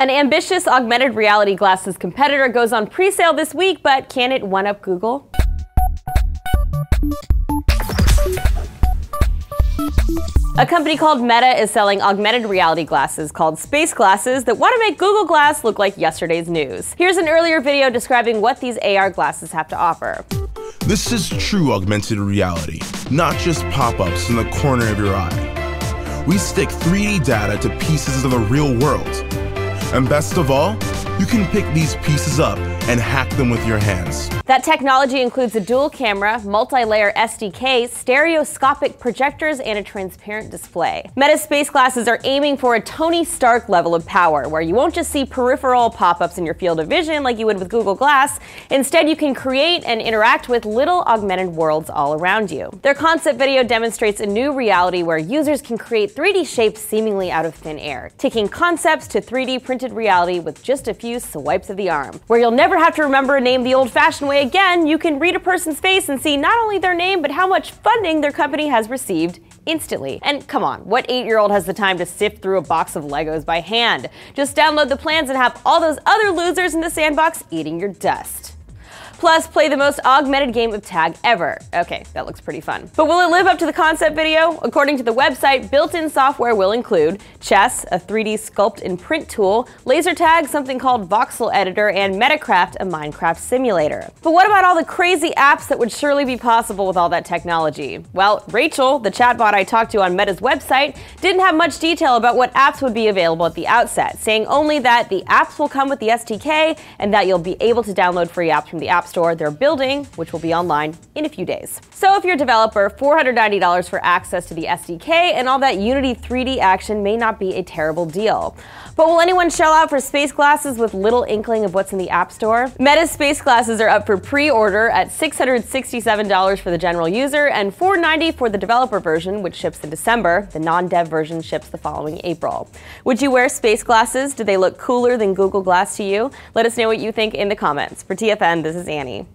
An ambitious augmented reality glasses competitor goes on pre-sale this week, but can it one-up Google? A company called Meta is selling augmented reality glasses called Space Glasses that want to make Google Glass look like yesterday's news. Here's an earlier video describing what these AR glasses have to offer. This is true augmented reality, not just pop-ups in the corner of your eye. We stick 3D data to pieces of the real world and best of all, you can pick these pieces up and hack them with your hands. That technology includes a dual camera, multi-layer SDK, stereoscopic projectors, and a transparent display. Meta Space Glasses are aiming for a Tony Stark level of power, where you won't just see peripheral pop-ups in your field of vision like you would with Google Glass. Instead, you can create and interact with little augmented worlds all around you. Their concept video demonstrates a new reality where users can create 3D shapes seemingly out of thin air, taking concepts to 3D printed reality with just a few swipes of the arm, where you'll never have to remember a name the old-fashioned way way, again, you can read a person's face and see not only their name, but how much funding their company has received instantly. And come on, what eight year old has the time to sift through a box of Legos by hand? Just download the plans and have all those other losers in the sandbox eating your dust. Plus, play the most augmented game of tag ever. Okay, that looks pretty fun. But will it live up to the concept video? According to the website, built-in software will include chess, a 3D sculpt and print tool, laser tag, something called voxel editor, and Metacraft, a Minecraft simulator. But what about all the crazy apps that would surely be possible with all that technology? Well, Rachel, the chatbot I talked to on Meta's website, didn't have much detail about what apps would be available at the outset, saying only that the apps will come with the SDK and that you'll be able to download free apps from the App Store store they're building, which will be online in a few days. So if you're a developer, $490 for access to the SDK and all that Unity 3D action may not be a terrible deal. But will anyone shell out for space glasses with little inkling of what's in the App Store? Meta's space glasses are up for pre-order at $667 for the general user and $490 for the developer version, which ships in December. The non-dev version ships the following April. Would you wear space glasses? Do they look cooler than Google Glass to you? Let us know what you think in the comments. For TFN, this is Annie.